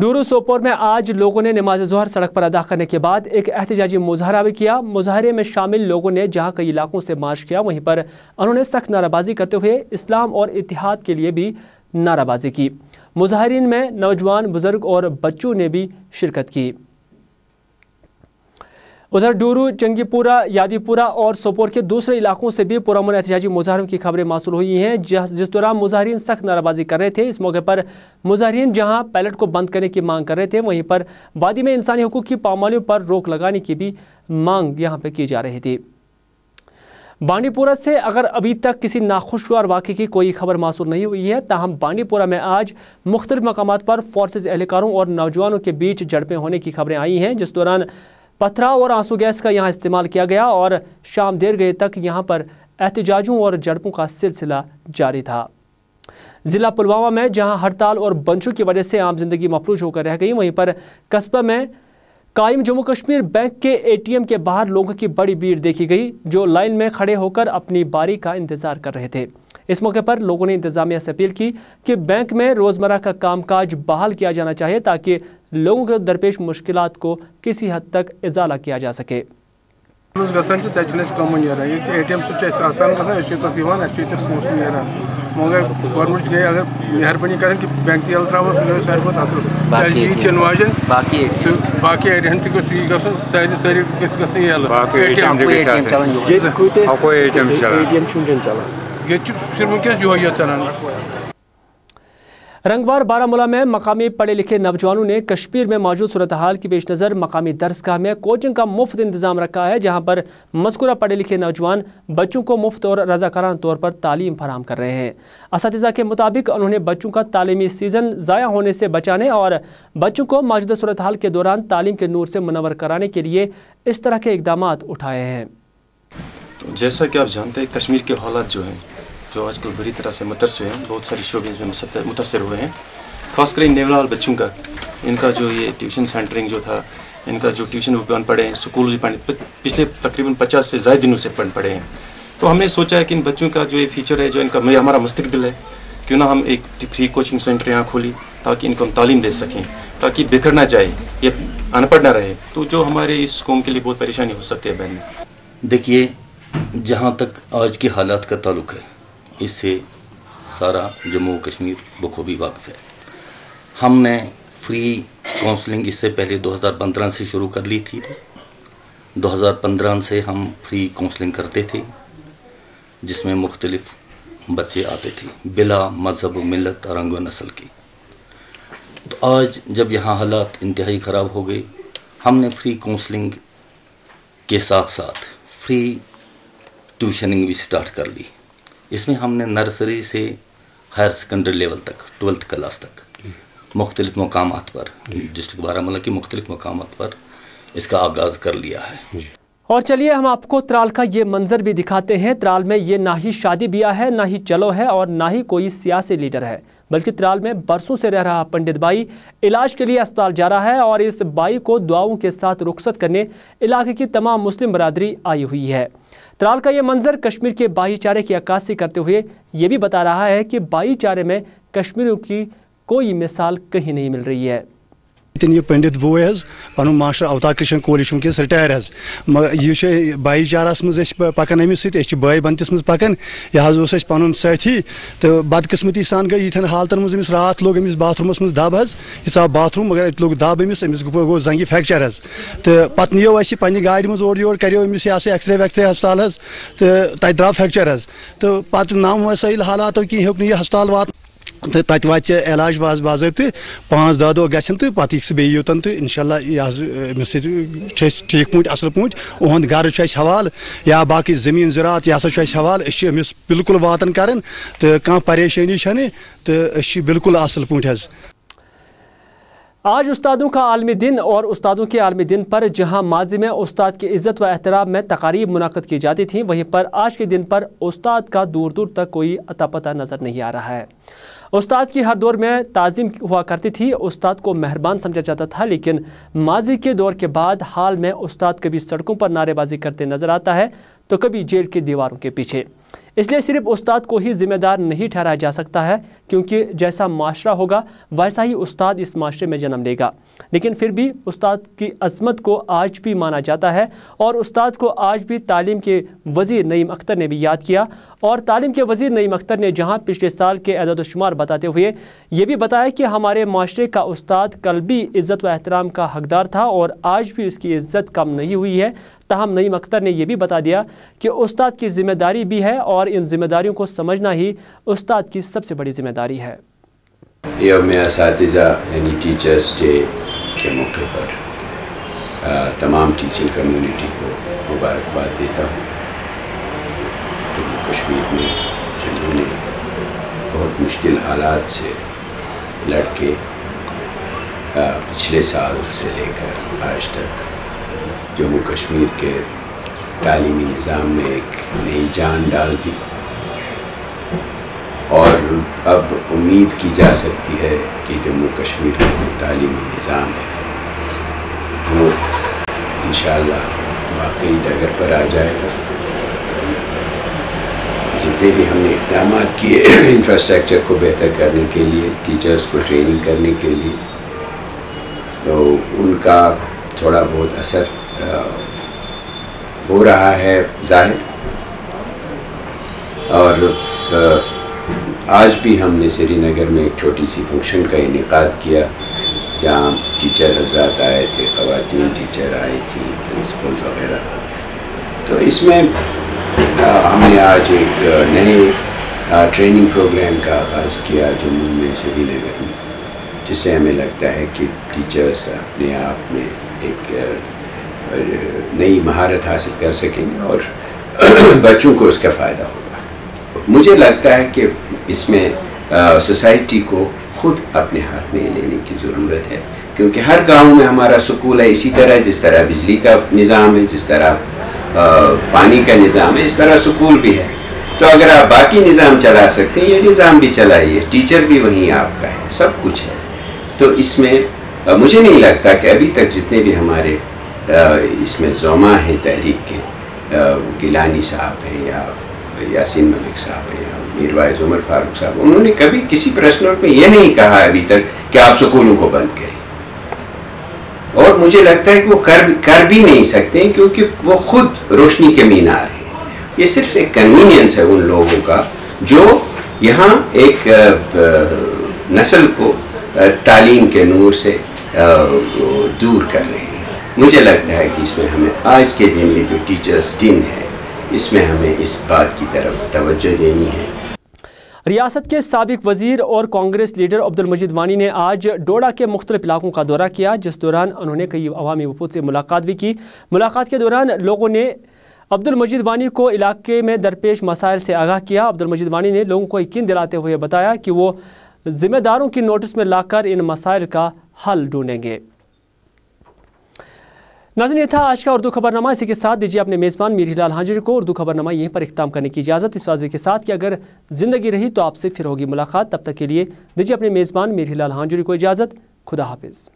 डूरू सोपोर में आज लोगों ने नमाज़ जहर सड़क पर अदा करने के बाद एक एहतजाजी मुजाहरा भी किया। मुजाहरे में शामिल लोगों ने जहाँ कई इलाकों से मार्च किया, वहीं पर उन्होंने सख्त नाराबाजी करते हुए इस्लाम और इतिहाद के लिए भी नाराबाजी की। मुजाहरीन में नौजवान बुज़ुर्ग और बच्चों ने भी शिरकत की। उधर डूरू चंगीपुरा यादीपुरा और सोपोर के दूसरे इलाकों से भी पुरमन एहतजाजी मुजाहरों की खबरें मासूल हुई हैं, जिस दौरान मुजाहरीन सख्त नाराबाजी कर रहे थे। इस मौके पर मुजाहरीन जहाँ पैलेट को बंद करने की मांग कर रहे थे, वहीं पर वादी में इंसानी हकूक की पामालियों पर रोक लगाने की भी मांग यहाँ पर की जा रही थी। बांडीपुरा से अगर अभी तक किसी नाखुशगवार वाक़े की कोई खबर मासूल नहीं हुई है, ताहम बांडीपुरा में आज मुख्तलिफ़ मकाम पर फोर्सेज एहलकारों और नौजवानों के बीच झड़पें होने की खबरें आई हैं, जिस दौरान पथराव और आँसू गैस का यहाँ इस्तेमाल किया गया और शाम देर गए तक यहाँ पर एहतजाजों और झड़पों का सिलसिला जारी था। ज़िला पुलवामा में जहाँ हड़ताल और बंशों की वजह से आम ज़िंदगी मफलूज होकर रह गई, वहीं पर कस्बा में कायम जम्मू कश्मीर बैंक के एटीएम के बाहर लोगों की बड़ी भीड़ देखी गई, जो लाइन में खड़े होकर अपनी बारी का इंतज़ार कर रहे थे। इस मौके पर लोगों ने इंतजामिया से अपील की कि बैंक में रोज़मर्रा का कामकाज बहाल किया जाना चाहिए ताकि लोगों के दरपेश मुश्किल को किसी हद तक इजाला किया जा सके। मगर गवर्नमेंट गए अगर मेहरबानी करें कि बैंक तेल त्रा सह सारे खुद असल यह चनवाजन तो बाकी एरियन तक सारे सारे ये सिर्फ़ वनस यो चलान। रंगवार बारामूला में मकामी पढ़े लिखे नौजवानों ने कश्मीर में मौजूद सूरत हाल की पेश नज़र मकामी दरसगाह में कोचिंग का मुफ़्त इंतज़ाम रखा है, जहाँ पर मस्कुरा पढ़े लिखे नौजवान बच्चों को मुफ़्त और रजाकाराना तौर पर तालीम फराम कर रहे हैं। इस के मुताबिक उन्होंने बच्चों का तालीमी सीज़न ज़ाया होने से बचाने और बच्चों को मौजूदा सूरत हाल के दौरान तालीम के नूर से मुनवर कराने के लिए इस तरह के इकदाम उठाए हैं। तो जैसा कि आप जानते हैं, कश्मीर के हालात जो हैं जो आजकल बुरी तरह से मुतसर हैं, बहुत सारी शोबे में मुतासर हुए हैं। खासकर इन नेवलाल बच्चों का, इनका जो ये ट्यूशन सेंटरिंग जो था, इनका जो ट्यूशन वो बन पड़े हैं, स्कूल भी पढ़े पिछले तकरीबन पचास से ज़्यादा दिनों से पढ़ पड़े हैं। तो हमने सोचा है कि इन बच्चों का जो ये फीचर है, जो इनका हमारा मुस्तबिल है, क्यों ना हम एक फ्री कोचिंग सेंटर यहाँ खोली, ताकि इनको हम तालीम दे सकें, ताकि बिखर ना जाए, ये अनपढ़ ना रहे। तो जो हमारे इस कौम के लिए बहुत परेशानी हो सकती है, बहन। देखिए, जहाँ तक आज के हालात का ताल्लुक है इससे सारा जम्मू कश्मीर बखूबी वाकफ है। हमने फ्री काउंसलिंग इससे पहले 2015 से शुरू कर ली थी। 2015 से हम फ्री काउंसलिंग करते थे, जिसमें मुख्तलिफ़ बच्चे आते थे, बिला मज़हब मिलत रंग नस्ल की। तो आज जब यहाँ हालात इंतहाई ख़राब हो गए, हमने फ्री काउंसलिंग के साथ साथ फ्री ट्यूशनिंग भी स्टार्ट कर ली। इसमें हमने नर्सरी से हायर सेकेंडरी लेवल तक, ट्वेल्थ क्लास तक, मुख्तलिफ़ मकाम पर, डिस्ट्रिक्ट बारामूला के मुख्तलिफ़ मकाम पर इसका आगाज़ कर लिया है। और चलिए हम आपको त्राल का ये मंजर भी दिखाते हैं। त्राल में ये ना ही शादी ब्याह है, ना ही चलो है और ना ही कोई सियासी लीडर है। बल्कि त्राल में बरसों से रह रहा पंडित बाई इलाज के लिए अस्पताल जा रहा है और इस बाई को दुआओं के साथ रुखसत करने इलाके की तमाम मुस्लिम बरदरी आई हुई है। त्राल का ये मंजर कश्मीर के भाईचारे की अक्सी करते हुए ये भी बता रहा है कि भाईचारे में कश्मीरों की कोई मिसाल कहीं नहीं मिल रही है। ये पंडित बोय पन मास्टर अवतार कृष्ण कोल वनकस रिटायर यह भाईचारस मज पकान अमिस बाई बनतिस मज पकान यह पन साथी तो बदकस्मती सान गई यथन हालतन मज रात लोग अमिस बाथरूमस मज दब यह आव बाथरूम मगर लोग दब अमिस अमिस गो जंगी फ्रैक्चर तो पत नियो अस पे गाड़ मज ओर करो अमिस यह एक्सरे वैक्सरे हस्पताल तो तत द्राव फ्रैक्चर तो पत नाम वसाइल हालात कि हेक यह हस्पताल वात तो तत वा इलाज वाज बाजत पाँच दह दह ग तो पे सह योतन तो इनशाला अमिस ठीक पे असल पे उहद गर हवाल या बाकी ज़मीन ज़रात यह हसा हवाल अमिस बिल्कुल वातन कर तो कह परेशानी तो बिल्कुल असल पे आज उस्तादों का आलमी दिन और उस्तादों के आलमी दिन पर जहाँ माजी में उस्ताद की इज़्ज़त व एहतराम में तकारीब मुनद की जाती थी, वहीं पर आज के दिन पर उस्ताद का दूर दूर तक कोई अता पता नज़र नहीं आ रहा है। उस्ताद की हर दौर में ताज़ीम हुआ करती थी, उस्ताद को मेहरबान समझा जाता था, लेकिन माजी के दौर के बाद हाल में उस्ताद कभी सड़कों पर नारेबाजी करते नज़र आता है तो कभी जेल की दीवारों के पीछे। इसलिए सिर्फ़ उस्ताद को ही जिम्मेदार नहीं ठहराया जा सकता है, क्योंकि जैसा माशरा होगा, वैसा ही उस्ताद इस माशरे में जन्म लेगा। लेकिन फिर भी उस्ताद की अजमत को आज भी माना जाता है, और उस्ताद को आज भी तालीम के वज़ीर नईम अख्तर ने भी याद किया, और तालीम के वज़ीर नईम अख्तर ने जहाँ पिछले साल के अददुशुमार बताते हुए ये भी बताया कि हमारे माशरे का उस्ताद कल भी इज़्ज़त व एहतराम का हकदार था, और आज भी उसकी इज़्ज़त कम नहीं हुई है। तहम नईम अख्तर ने यह भी बता दिया कि उस्ताद की ज़िम्मेदारी भी है और इन जिम्मेदारियों को समझना ही उस्ताद की सबसे बड़ी ज़िम्मेदारी है। तमाम टीचिंग कम्युनिटी को मुबारकबाद देता हूँ। जम्मू कश्मीर में जिन्होंने बहुत मुश्किल हालात से लड़के पिछले साल से लेकर आज तक जम्मू कश्मीर के तालीमी निज़ाम में एक नई जान डाल दी। और अब उम्मीद की जा सकती है कि जम्मू कश्मीर का जो तालीमी निज़ाम है, वो इन वाकई डगर पर आ जाएगा। जितने भी हमने इकदाम किए इंफ्रास्ट्रक्चर को बेहतर करने के लिए टीचर्स को ट्रेनिंग करने के लिए तो उनका थोड़ा बहुत असर हो रहा है ज़ाहिर। और आज भी हमने श्रीनगर में एक छोटी सी फ़ंक्शन का इनका किया, जहाँ टीचर हजरात आए थे ख़वान टीचर आई थी प्रिंसिपल्स वगैरह। तो इसमें हमने आज एक नए ट्रेनिंग प्रोग्राम का आगाज़ किया जम्मू में, श्रीनगर में, जिससे हमें लगता है कि टीचर्स अपने आप में एक नई महारत हासिल कर सकेंगे और बच्चों को उसका फ़ायदा होगा। मुझे लगता है कि इसमें सोसाइटी को खुद अपने हाथ में लेने की ज़रूरत है, क्योंकि हर गाँव में हमारा स्कूल है, इसी तरह जिस तरह बिजली का निज़ाम है, जिस तरह पानी का निज़ाम है, इस तरह स्कूल भी है। तो अगर आप बाकी निज़ाम चला सकते हैं, ये निज़ाम भी चलाइए, टीचर भी वहीं आपका है, सब कुछ है। तो इसमें मुझे नहीं लगता कि अभी तक जितने भी हमारे इसमें जोमा हैं तहरीक के। गिलानी साहब हैं या, यासिन मलिक साहब हैं या मीरवाइज उमर फारूक साहब, उन्होंने कभी किसी प्रश्न में ये नहीं कहा अभी तक कि आप स्कूलों को बंद करें। और मुझे लगता है कि वो कर कर भी नहीं सकते क्योंकि वो खुद रोशनी के मीनार हैं। ये सिर्फ़ एक कन्वीनियंस है उन लोगों का जो यहाँ एक नस्ल को तालीम के नूर से दूर कर रहे हैं। मुझे लगता है कि इसमें हमें आज के दिन ये जो टीचर्स दिन है, इसमें हमें इस बात की तरफ़ तवज्जो देनी है। रियासत के सबक वज़ीर और कांग्रेस लीडर अब्दुल मजीद वानी ने आज डोडा के मुख्तलिफ़ इलाकों का दौरा किया, जिस दौरान उन्होंने कई अवामी वफूद से मुलाकात भी की। मुलाकात के दौरान लोगों ने अब्दुल मजीद वानी को इलाके में दरपेश मसाइल से आगाह किया। अब्दुल मजीद वानी ने लोगों को यकीन दिलाते हुए बताया कि वो जिम्मेदारों की नोटिस में लाकर इन मसाइल का हल ढूंढेंगे। नाजन, ये था आज का उर्दू खबरनामा इसी के साथ दीजिए अपने मेज़बान मीर हिलाल हाजिर को उर्दू खबरनामा यहीं पर इख्ताम करने की इजाज़त। इस वाजे के साथ कि अगर ज़िंदगी रही तो आपसे फिर होगी मुलाकात। तब तक के लिए दीजिए अपने मेज़बान मीर हिलाल हाजिर को इजाज़त। खुदा हाफिज़।